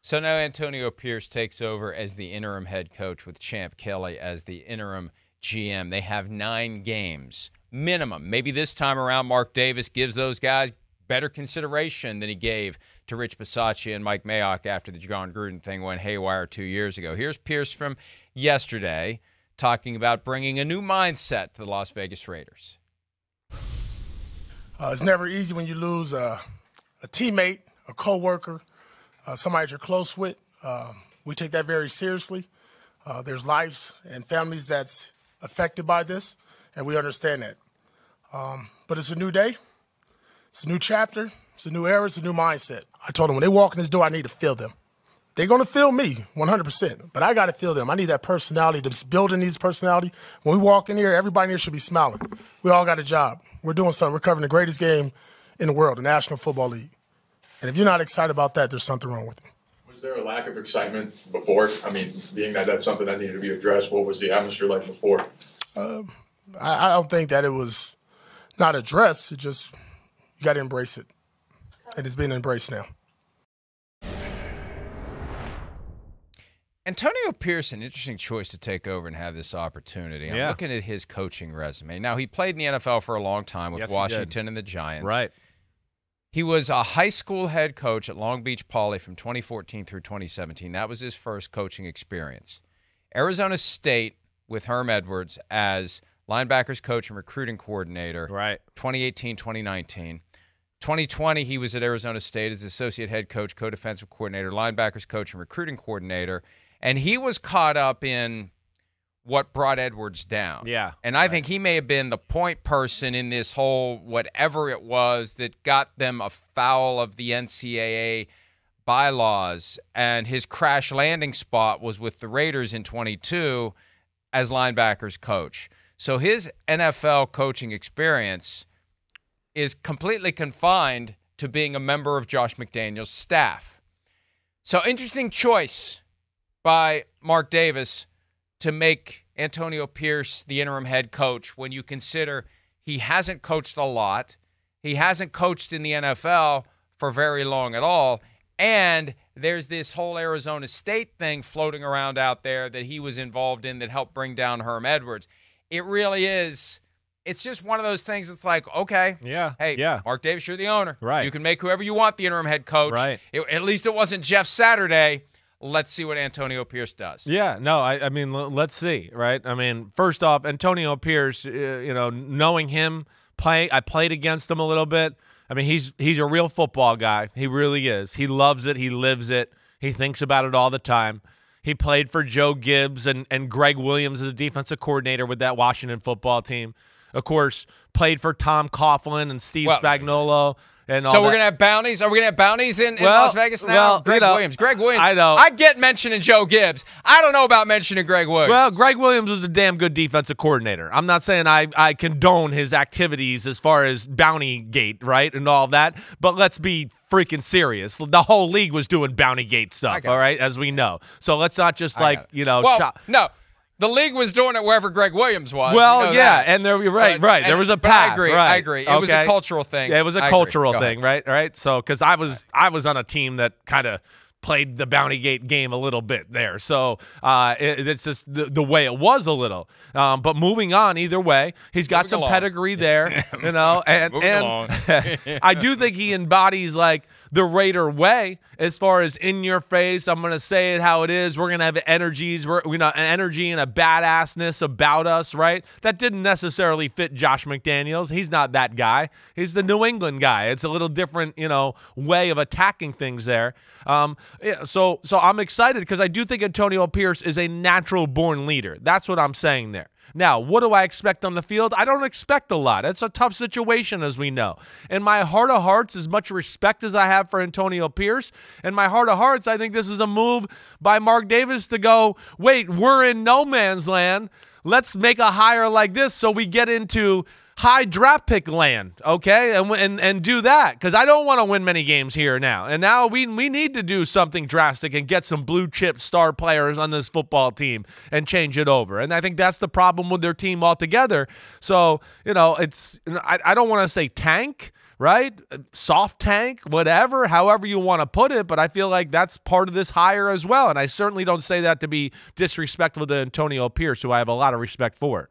So now Antonio Pierce takes over as the interim head coach with Champ Kelly as the interim GM. They have nine games minimum. Maybe this time around, Mark Davis gives those guys better consideration than he gave to Rich Bisaccia and Mike Mayock after the Jon Gruden thing went haywire two years ago. Here's Pierce from yesterday talking about bringing a new mindset to the Las Vegas Raiders. Uh, it's never easy when you lose a, a teammate, a coworker, uh, somebody you're close with. Uh, we take that very seriously. Uh, there's lives and families that's affected by this, and we understand that. Um, but it's a new day. It's a new chapter. It's a new era. It's a new mindset. I told them when they walk in this door, I need to feel them. They're going to feel me 100%, but I got to feel them. I need that personality. This building needs personality. When we walk in here, everybody in here should be smiling. We all got a job. We're doing something. We're covering the greatest game in the world, the National Football League. And if you're not excited about that, there's something wrong with you. Was there a lack of excitement before? I mean, being that that's something that needed to be addressed, what was the atmosphere like before? Um, I, I don't think that it was not addressed. It just you got to embrace it, and it's being embraced now. Antonio Pierce, interesting choice to take over and have this opportunity. I'm Yeah. looking at his coaching resume. Now, he played in the NFL for a long time with Yes. Washington and the Giants. Right. He was a high school head coach at Long Beach Poly from 2014 through 2017. That was his first coaching experience. Arizona State with Herm Edwards as linebackers coach and recruiting coordinator. Right. 2018, 2019. 2020, he was at Arizona State as associate head coach, co defensive coordinator, linebackers coach, and recruiting coordinator. And he was caught up in what brought Edwards down. Yeah. And I think he may have been the point person in this whole whatever it was that got them afoul of the NCAA bylaws. And his crash landing spot was with the Raiders in 22 as linebackers coach. So his NFL coaching experience is completely confined to being a member of Josh McDaniels' staff. So interesting choice by Mark Davis to make Antonio Pierce the interim head coach when you consider he hasn't coached a lot, he hasn't coached in the NFL for very long at all, and there's this whole Arizona State thing floating around out there that he was involved in that helped bring down Herm Edwards. It really is. It's just one of those things. It's like, okay, Yeah. hey, Yeah. Mark Davis, you're the owner. Right. You can make whoever you want the interim head coach. Right. It- at least it wasn't Jeff Saturday. Let's see what Antonio Pierce does. Yeah, no, I, I mean, l- let's see, right? I mean, first off, Antonio Pierce, uh, you know, knowing him, play, I played against him a little bit. I mean, he's he's a real football guy. He really is. He loves it. He lives it. He thinks about it all the time. He played for Joe Gibbs and and Gregg Williams as a defensive coordinator with that Washington football team. Of course, played for Tom Coughlin and Steve Well, Spagnuolo and So we're that. gonna have bounties. Are we gonna have bounties in, in Well, Las Vegas now? well, Gregg you know, Williams. Gregg Williams. I know. I get mentioning Joe Gibbs. I don't know about mentioning Gregg Williams. Well, Gregg Williams was a damn good defensive coordinator. I'm not saying I, I condone his activities as far as bounty gate, right, and all that, but let's be freaking serious. The whole league was doing bounty gate stuff, all right, it. as we know. So let's not just I like, you know, well, chop- no, the league was doing it wherever Gregg Williams was. We Well, know yeah, that. and there, you're right, right. There was a path. I agree. Right. I agree. It was a cultural thing. Yeah, it was a I cultural thing, right? Right. So, because I was I was on a team that kind of played the bounty gate game a little bit there. So uh, it, it's just the, the way it was a little. Um, but moving on, either way, he's got Moving some along. pedigree there, you know, and and. I do think he embodies like the Raider way as far as in your face. I'm gonna say it how it is. We're gonna have energies, we're you know, an energy and a badassness about us, right? That didn't necessarily fit Josh McDaniels. He's not that guy. He's the New England guy. It's a little different, you know, way of attacking things there. Um, yeah, so so I'm excited because I do think Antonio Pierce is a natural born leader. That's what I'm saying there. Now, what do I expect on the field? I don't expect a lot. It's a tough situation, as we know. In my heart of hearts, as much respect as I have for Antonio Pierce, in my heart of hearts, I think this is a move by Mark Davis to go, wait, we're in no man's land. Let's make a hire like this so we get into high draft pick land, okay, and and and do that because I don't want to win many games here now. And now we we need to do something drastic and get some blue chip star players on this football team and change it over. And I think that's the problem with their team altogether. So you know, it's I, I don't want to say tank. Right? Soft tank, whatever, however you want to put it. But I feel like that's part of this hire as well. And I certainly don't say that to be disrespectful to Antonio Pierce, who I have a lot of respect for.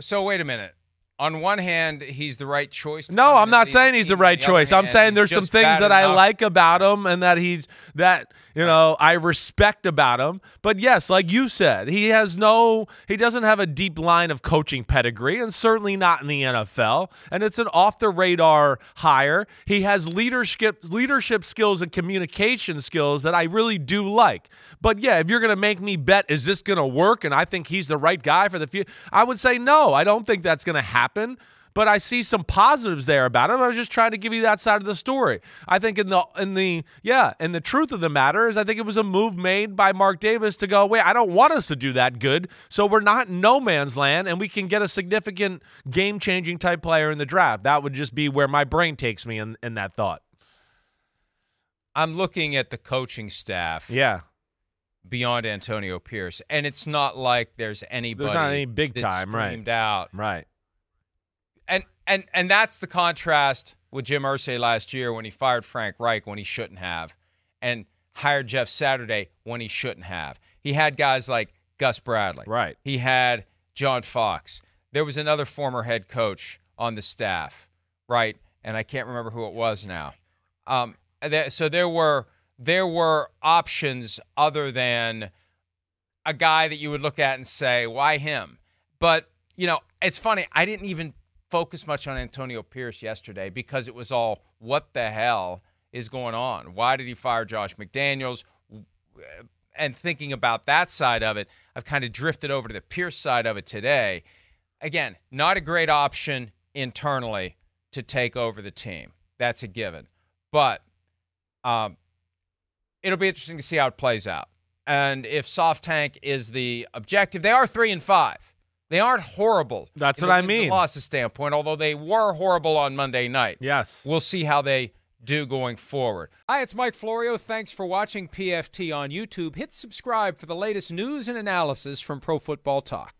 So wait a minute. On one hand, he's the right choice. to No, I'm not saying he's the right choice. I'm saying there's some things that I like about him and that he's that you know I respect about him. But yes, like you said, he has no he doesn't have a deep line of coaching pedigree and certainly not in the NFL. And it's an off the radar hire. He has leadership leadership skills and communication skills that I really do like. But yeah, if you're going to make me bet is this going to work and I think he's the right guy for the future, I would say no. I don't think that's going to happen but I see some positives there about it. I was just trying to give you that side of the story. I think in the in the yeah, and the truth of the matter is I think it was a move made by Mark Davis to go, wait, I don't want us to do that good. So we're not in no man's land and we can get a significant game changing type player in the draft. That would just be where my brain takes me in, in that thought. I'm looking at the coaching staff Yeah. beyond Antonio Pierce, and it's not like there's anybody There's not any big time, right. out. Right. And and that's the contrast with Jim Irsay last year when he fired Frank Reich when he shouldn't have, and hired Jeff Saturday when he shouldn't have. He had guys like Gus Bradley. Right. He had John Fox. There was another former head coach on the staff, right? And I can't remember who it was now. Um, so there were there were options other than a guy that you would look at and say, why him? But you know, it's funny. I didn't even focus much on Antonio Pierce yesterday because it was all what the hell is going on? Why did he fire Josh McDaniels? And thinking about that side of it, I've kind of drifted over to the Pierce side of it today. Again, not a great option internally to take over the team. That's a given. But um, it'll be interesting to see how it plays out. And if soft tank is the objective, they are three and five. They aren't horrible. That's what a I wins and mean. Losses standpoint, although they were horrible on Monday night. Yes. We'll see how they do going forward. Hi, it's Mike Florio. Thanks for watching PFT on YouTube. Hit subscribe for the latest news and analysis from Pro Football Talk.